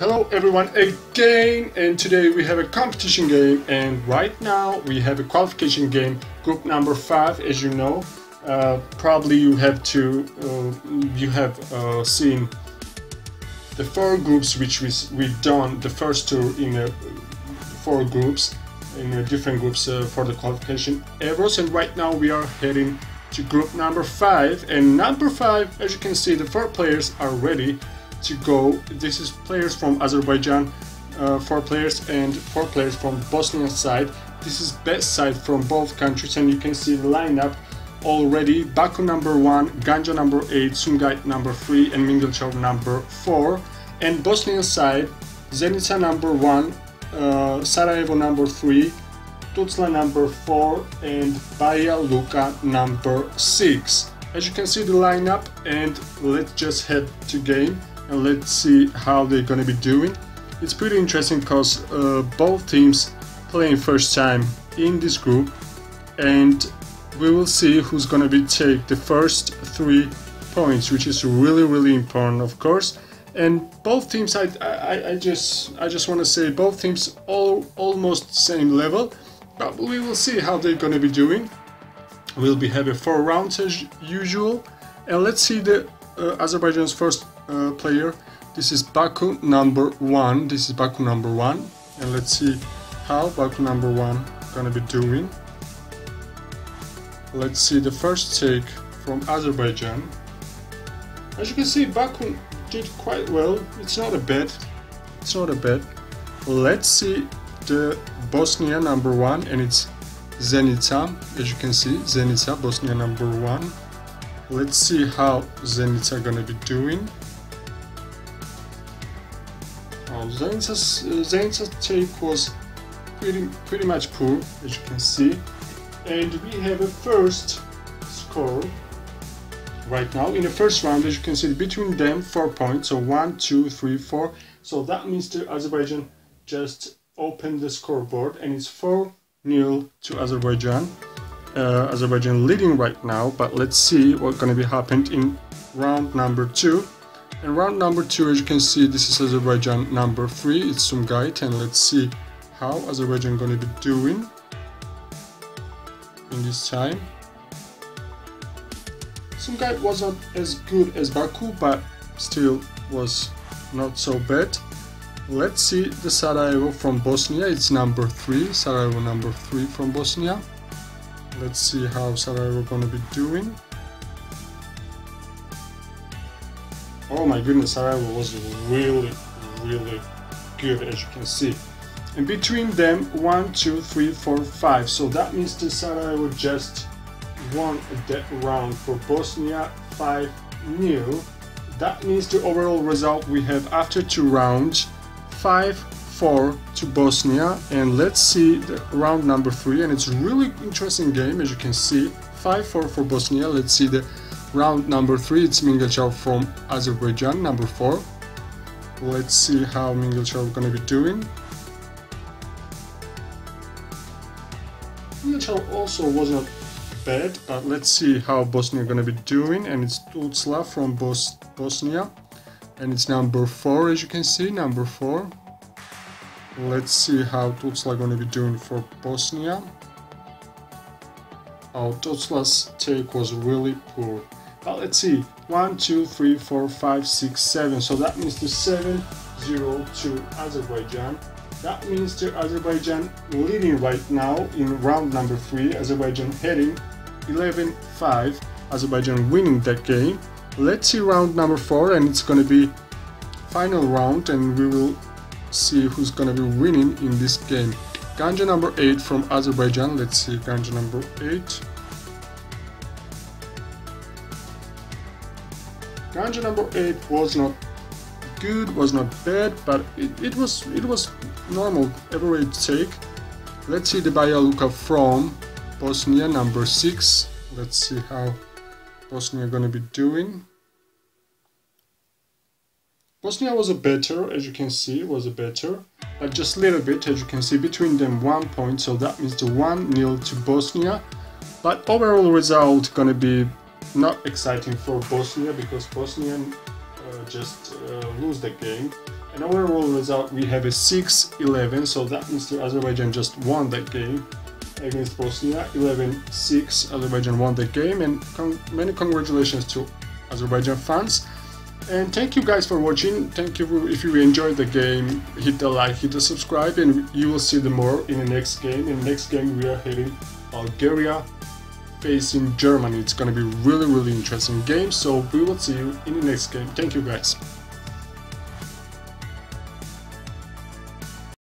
Hello everyone again and today we have a competition game and right now we have a qualification game group number five as you know. Uh, probably you have to uh, you have uh, seen the four groups which we, we've done the first two in four groups in different groups uh, for the qualification Evros and right now we are heading to group number five and number five as you can see the four players are ready to go. This is players from Azerbaijan, uh, four players, and four players from Bosnia side. This is best side from both countries, and you can see the lineup already. Baku number one, Ganja number eight, Sumgait number three, and Mingilchov number four. And Bosnia side, Zenica number one, uh, Sarajevo number three, Tuzla number 4 and Banja Luka number 6. As you can see the lineup and let's just head to game and let's see how they're gonna be doing. It's pretty interesting because uh, both teams playing first time in this group. And we will see who's gonna be take the first three points which is really really important of course. And both teams I, I, I just I just want to say both teams all almost same level. But we will see how they're gonna be doing. We'll be having four rounds as usual. And let's see the uh, Azerbaijan's first uh, player. This is Baku number one. This is Baku number one. And let's see how Baku number one gonna be doing. Let's see the first take from Azerbaijan. As you can see, Baku did quite well. It's not a bad. It's not a bad. Let's see the Bosnia number one, and it's Zenica. As you can see, Zenica, Bosnia number one. Let's see how Zenica gonna be doing. Oh, Zenica's, uh, Zenica's take was pretty, pretty much poor, as you can see. And we have a first score right now. In the first round, as you can see, between them, four points. So one, two, three, four. So that means the Azerbaijan just opened the scoreboard and it's 4 0 to Azerbaijan uh, Azerbaijan leading right now, but let's see what's going to be happened in round number two. In round number two, as you can see, this is Azerbaijan number three. It's Sumgait, and let's see how Azerbaijan going to be doing in this time. Sumgait wasn't as good as Baku, but still was not so bad. Let's see the Sarajevo from Bosnia. It's number three. Sarajevo number three from Bosnia. Let's see how Sarajevo gonna be doing. Oh my goodness, Sarajevo was really, really good as you can see. And between them, one, two, three, four, five. So that means the Sarajevo just won that round for Bosnia 5 new. That means the overall result we have after two rounds 5 4 to Bosnia and let's see the round number 3 and it's really interesting game as you can see 5-4 for Bosnia let's see the round number 3 it's Mingilchov from Azerbaijan. Number 4 let's see how Mingilchov gonna be doing. Mingilchov also wasn't bad but let's see how Bosnia is gonna be doing. And it's Tuzla from Bos Bosnia. And it's number 4 as you can see number 4 Let's see how Tuzla going to be doing for Bosnia. Oh, Tuzla's take was really poor. But let's see. 1, 2, 3, 4, 5, 6, 7. So that means the 7 0 to Azerbaijan. That means the Azerbaijan leading right now in round number 3. Azerbaijan heading 11 5. Azerbaijan winning that game. Let's see round number 4 and it's going to be final round and we will see who's gonna be winning in this game. Ganja number 8 from Azerbaijan. Let's see Ganja number 8. Ganja number 8 was not good, was not bad, but it, it was it was normal average take. Let's see the Banja Luka from Bosnia number 6. Let's see how Bosnia gonna be doing. Bosnia was a better, as you can see, was a better, but just a little bit, as you can see, between them one point, so that means the 1-0 to Bosnia. But overall result gonna be not exciting for Bosnia because Bosnia uh, just uh, lose the game. And our overall result, we have a 6-11, so that means that Azerbaijan just won that game against Bosnia. 11-6, Azerbaijan won the game, and con many congratulations to Azerbaijan fans. And thank you guys for watching. Thank you if you enjoyed the game. Hit the like, hit the subscribe, and you will see the more in the next game. In the next game, we are heading Bulgaria facing Germany. It's gonna be really, really interesting game. So we will see you in the next game. Thank you guys.